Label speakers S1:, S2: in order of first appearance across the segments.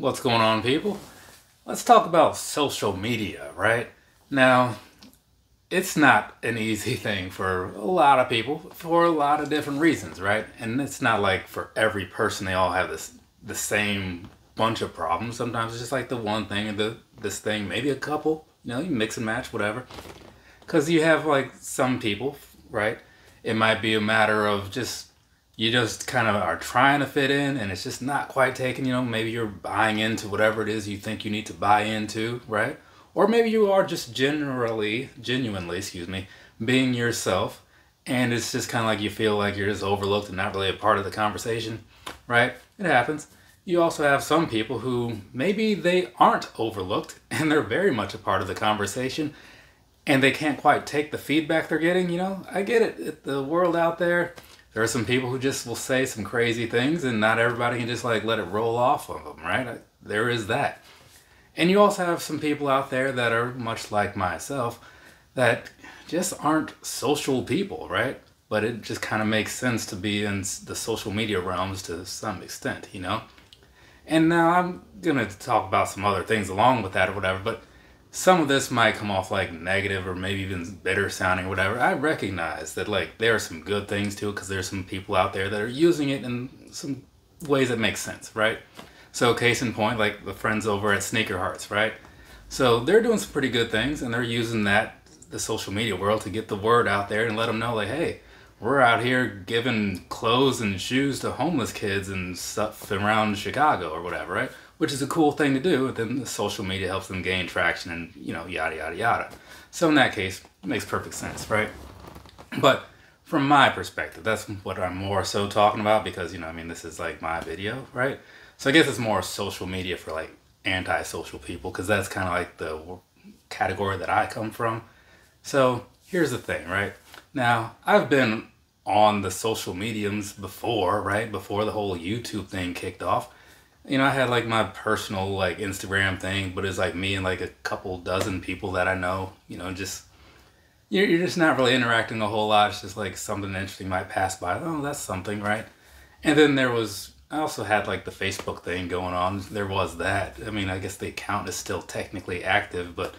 S1: What's going on, people? Let's talk about social media, right? Now, it's not an easy thing for a lot of people for a lot of different reasons, right? And it's not like for every person they all have this the same bunch of problems. Sometimes it's just like the one thing and the this thing, maybe a couple, you know, you mix and match, whatever. Cause you have like some people, right? It might be a matter of just you just kind of are trying to fit in and it's just not quite taking, you know, maybe you're buying into whatever it is you think you need to buy into, right? Or maybe you are just generally, genuinely, excuse me, being yourself and it's just kind of like you feel like you're just overlooked and not really a part of the conversation, right? It happens. You also have some people who maybe they aren't overlooked and they're very much a part of the conversation and they can't quite take the feedback they're getting, you know? I get it. The world out there, there are some people who just will say some crazy things and not everybody can just like let it roll off of them, right? There is that. And you also have some people out there that are much like myself that just aren't social people, right? But it just kind of makes sense to be in the social media realms to some extent, you know? And now I'm gonna talk about some other things along with that or whatever, but some of this might come off like negative or maybe even bitter sounding or whatever. I recognize that like there are some good things to it because there's some people out there that are using it in some ways that make sense, right? So case in point, like the friends over at Sneaker Hearts, right? So they're doing some pretty good things and they're using that the social media world to get the word out there and let them know like, hey, we're out here giving clothes and shoes to homeless kids and stuff around Chicago or whatever, right? Which is a cool thing to do. Then the social media helps them gain traction and you know yada yada yada. So in that case, it makes perfect sense, right? But from my perspective, that's what I'm more so talking about because you know I mean this is like my video, right? So I guess it's more social media for like anti-social people because that's kind of like the category that I come from. So here's the thing, right? Now I've been on the social mediums before, right? Before the whole YouTube thing kicked off. You know, I had like my personal like Instagram thing, but it's like me and like a couple dozen people that I know, you know, just you're, you're just not really interacting a whole lot. It's just like something interesting might pass by. Oh, that's something, right? And then there was I also had like the Facebook thing going on. There was that. I mean, I guess the account is still technically active, but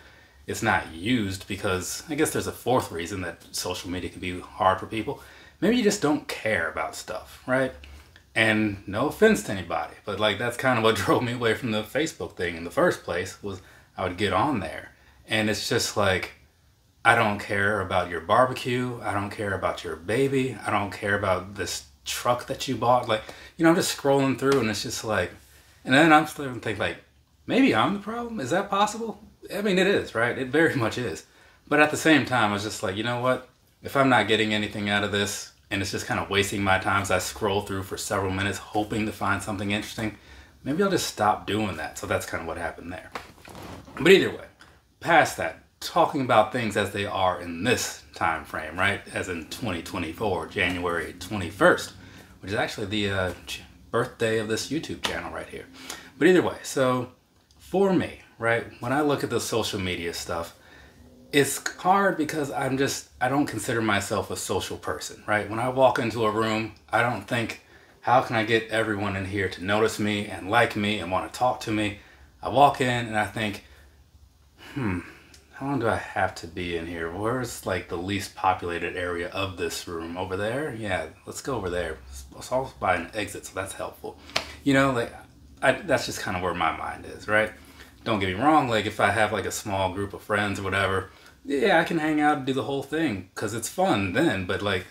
S1: it's not used because I guess there's a fourth reason that social media can be hard for people. Maybe you just don't care about stuff, right? And no offense to anybody, but like that's kind of what drove me away from the Facebook thing in the first place was I would get on there and it's just like I don't care about your barbecue, I don't care about your baby, I don't care about this truck that you bought. Like, you know, I'm just scrolling through and it's just like, and then I'm starting to think like, maybe I'm the problem. Is that possible? I mean, it is, right? It very much is. But at the same time, I was just like, you know what? If I'm not getting anything out of this and it's just kind of wasting my time as I scroll through for several minutes hoping to find something interesting, maybe I'll just stop doing that. So that's kind of what happened there. But either way, past that, talking about things as they are in this time frame, right? As in 2024, January 21st, which is actually the uh, birthday of this YouTube channel right here. But either way, so for me, right, when I look at the social media stuff, it's hard because I'm just, I don't consider myself a social person, right? When I walk into a room, I don't think, how can I get everyone in here to notice me and like me and want to talk to me? I walk in and I think, hmm, how long do I have to be in here? Where's like the least populated area of this room? Over there? Yeah, let's go over there. It's all by an exit, so that's helpful. You know, like I, that's just kind of where my mind is, right? Don't get me wrong. Like if I have like a small group of friends or whatever, yeah, I can hang out and do the whole thing because it's fun then. But like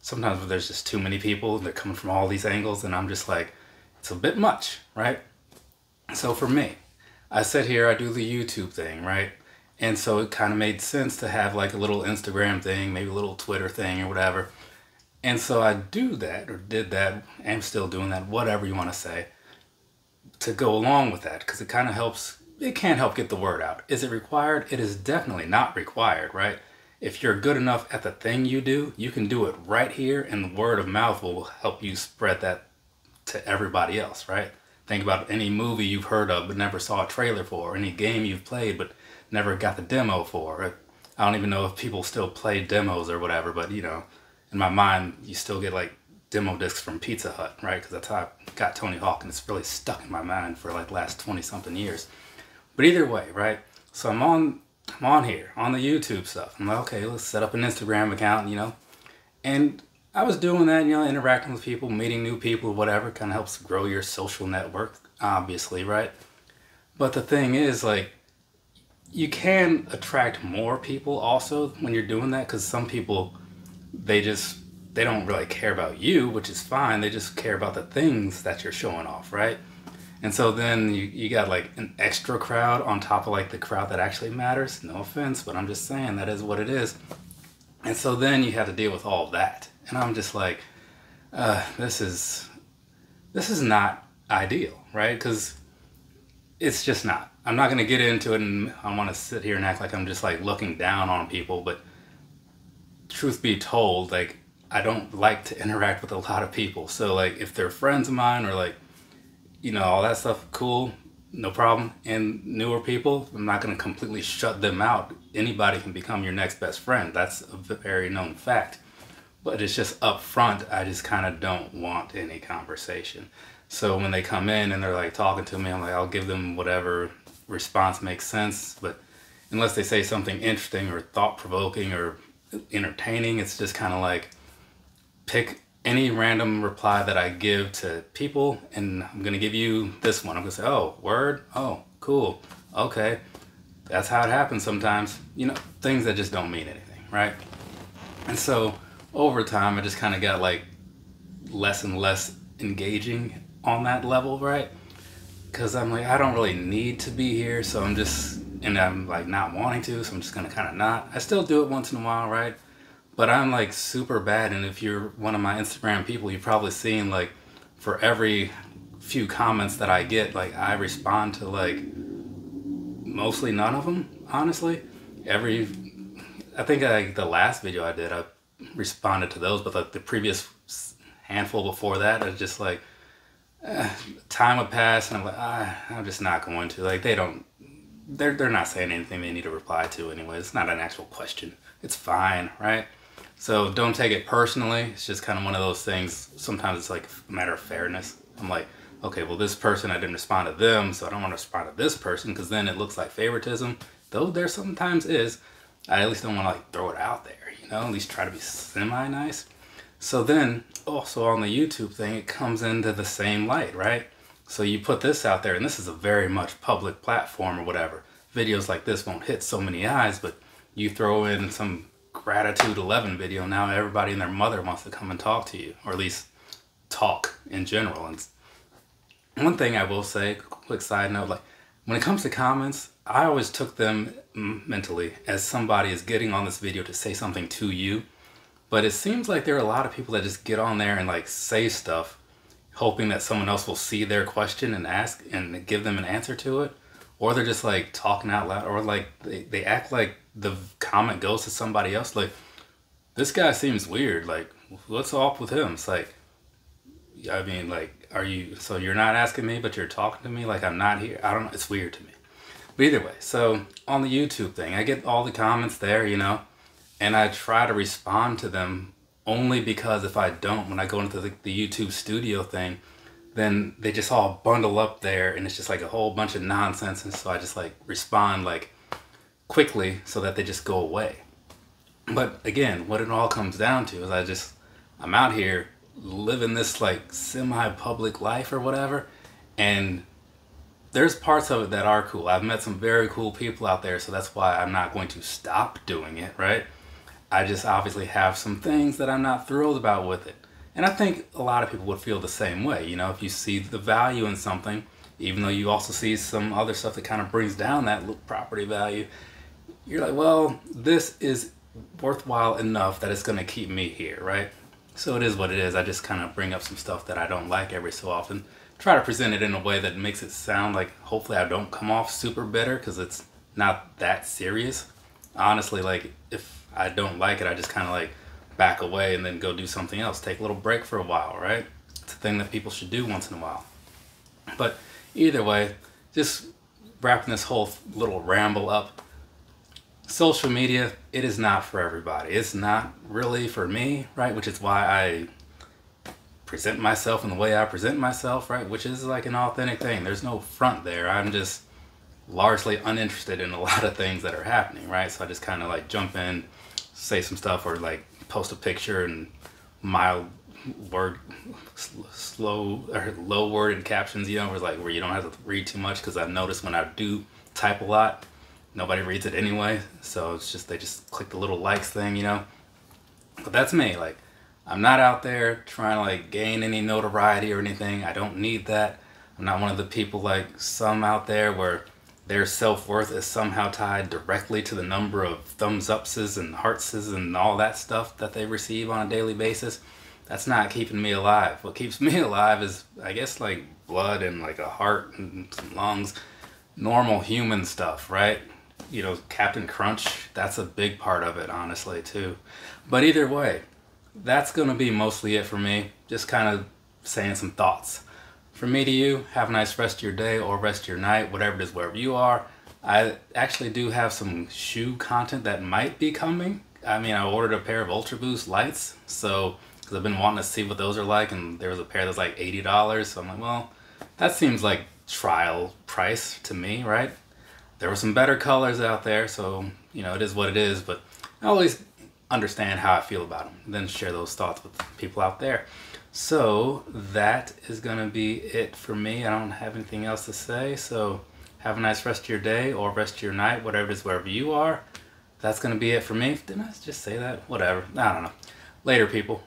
S1: sometimes there's just too many people, and they're coming from all these angles, and I'm just like, it's a bit much, right? So for me, I sit here, I do the YouTube thing, right? And so it kind of made sense to have like a little Instagram thing, maybe a little Twitter thing or whatever. And so I do that or did that, am still doing that, whatever you want to say, to go along with that because it kind of helps, it can't help get the word out. Is it required? It is definitely not required, right? If you're good enough at the thing you do, you can do it right here and the word of mouth will help you spread that to everybody else, right? Think about any movie you've heard of but never saw a trailer for, or any game you've played but never got the demo for. I don't even know if people still play demos or whatever, but you know, in my mind, you still get like demo discs from Pizza Hut, right? Because that's how I got Tony Hawk, and it's really stuck in my mind for like last twenty something years. But either way, right? So I'm on I'm on here on the YouTube stuff. I'm like, okay, let's set up an Instagram account, you know, and I was doing that, you know, interacting with people, meeting new people, whatever, kind of helps grow your social network, obviously, right? But the thing is, like, you can attract more people also when you're doing that because some people, they just, they don't really care about you, which is fine. They just care about the things that you're showing off, right? And so then you, you got like an extra crowd on top of like the crowd that actually matters. No offense, but I'm just saying that is what it is. And so then you have to deal with all that and I'm just like, uh, this is this is not ideal, right? Because it's just not. I'm not gonna get into it, and I want to sit here and act like I'm just like looking down on people. But truth be told, like I don't like to interact with a lot of people. So like if they're friends of mine or like you know all that stuff, cool, no problem. And newer people, I'm not gonna completely shut them out. Anybody can become your next best friend. That's a very known fact but it's just up front i just kind of don't want any conversation so when they come in and they're like talking to me i'm like i'll give them whatever response makes sense but unless they say something interesting or thought-provoking or entertaining it's just kind of like pick any random reply that i give to people and i'm to give you this one i'm to say oh word oh cool okay that's how it happens sometimes you know things that just don't mean anything right and so over time, I just kind of got like less and less engaging on that level, right? Because I'm like, I don't really need to be here, so I'm just, and I'm like not wanting to, so I'm just gonna kind of not. I still do it once in a while, right? But I'm like super bad, and if you're one of my Instagram people, you've probably seen like for every few comments that I get, like I respond to like mostly none of them, honestly. Every, I think like the last video I did, I responded to those, but like the previous handful before that, it's just like eh, time would pass, and I'm like, ah, I'm just not going to. Like they don't, they're they're not saying anything they need to reply to anyway. It's not an actual question. It's fine, right? So don't take it personally. It's just kind of one of those things. Sometimes it's like a matter of fairness. I'm like, okay, well, this person, I didn't respond to them, so I don't want to respond to this person because then it looks like favoritism. Though there sometimes is, I at least don't want to like throw it out there you know, at least try to be semi nice. So then, also on the YouTube thing, it comes into the same light, right? So you put this out there, and this is a very much public platform or whatever. Videos like this won't hit so many eyes, but you throw in some gratitude 11 video, now everybody and their mother wants to come and talk to you, or at least talk in general. And one thing I will say, quick side note, like when it comes to comments, I always took them mentally as somebody is getting on this video to say something to you. But it seems like there are a lot of people that just get on there and like say stuff hoping that someone else will see their question and ask and give them an answer to it. Or they're just like talking out loud or like they, they act like the comment goes to somebody else. Like, this guy seems weird. Like, what's off with him? It's like, I mean, like, are you, so you're not asking me, but you're talking to me like I'm not here? I don't know. It's weird to me. But either way, so on the YouTube thing, I get all the comments there, you know, and I try to respond to them only because if I don't, when I go into the, the YouTube studio thing, then they just all bundle up there and it's just like a whole bunch of nonsense. And so I just like respond like quickly so that they just go away. But again, what it all comes down to is I just, I'm out here living this like semi public life or whatever. And there's parts of it that are cool. I've met some very cool people out there, so that's why I'm not going to stop doing it, right? I just obviously have some things that I'm not thrilled about with it. And I think a lot of people would feel the same way. You know, if you see the value in something, even though you also see some other stuff that kind of brings down that property value, you're like, well, this is worthwhile enough that it's going to keep me here, right? So it is what it is. I just kind of bring up some stuff that I don't like every so often try to present it in a way that makes it sound like hopefully I don't come off super bitter because it's not that serious. Honestly, like if I don't like it, I just kind of like back away and then go do something else. Take a little break for a while, right? It's a thing that people should do once in a while. But either way, just wrapping this whole little ramble up. Social media, it is not for everybody. It's not really for me, right? Which is why I present myself in the way I present myself, right? Which is like an authentic thing. There's no front there. I'm just largely uninterested in a lot of things that are happening, right? So I just kind of like jump in, say some stuff, or like post a picture and mild word, slow or low worded captions, you know, where like where you don't have to read too much because I've noticed when I do type a lot, nobody reads it anyway. So it's just they just click the little likes thing, you know. But that's me. Like I'm not out there trying to like gain any notoriety or anything. I don't need that. I'm not one of the people like some out there where their self-worth is somehow tied directly to the number of thumbs upses and heartses and all that stuff that they receive on a daily basis. That's not keeping me alive. What keeps me alive is i guess like blood and like a heart and some lungs. Normal human stuff right? You know captain crunch that's a big part of it honestly too. But either way that's to be mostly it for me. Just kind of saying some thoughts from me to you, have a nice rest of your day or rest of your night, whatever it is, wherever you are. I actually do have some shoe content that might be coming. I mean, I ordered a pair of Ultra Boost lights, so because I've been wanting to see what those are like, and there was a pair that's like eighty dollars. So I'm like, well, that seems like trial price to me, right? There were some better colors out there, so you know it is what it is. But I always understand how I feel about them, and then share those thoughts with people out there. So that is going to be it for me. I don't have anything else to say. So have a nice rest of your day or rest of your night, whatever it is, wherever you are. That's going to be it for me. Didn't I just say that? Whatever. I don't know. Later, people.